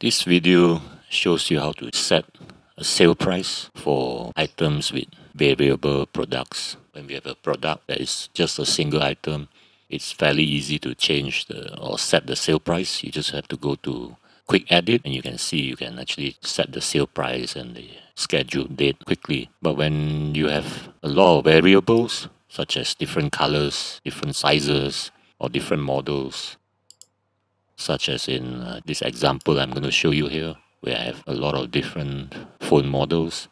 This video shows you how to set a sale price for items with variable products. When we have a product that is just a single item, it's fairly easy to change the or set the sale price. You just have to go to quick edit and you can see you can actually set the sale price and the scheduled date quickly. But when you have a lot of variables, such as different colors, different sizes, or different models, such as in uh, this example I'm going to show you here, where I have a lot of different phone models.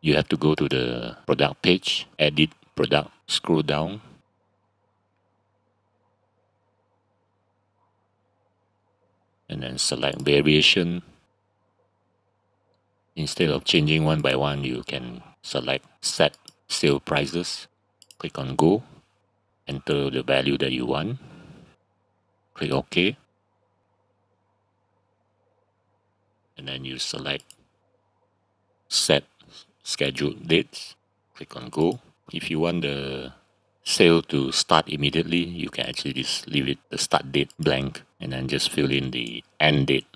You have to go to the product page, edit product, scroll down. And then select variation. Instead of changing one by one, you can select set sale prices. Click on go, enter the value that you want click OK. And then you select set scheduled dates. Click on go. If you want the sale to start immediately you can actually just leave it the start date blank and then just fill in the end date.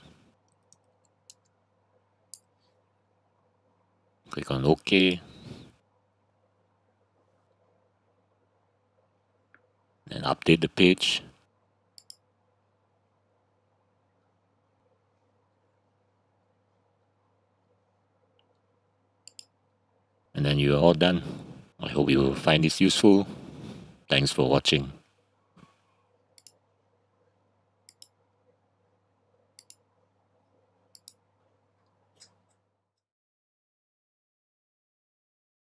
Click on OK. And update the page and then you're all done. I hope you will find this useful. Thanks for watching.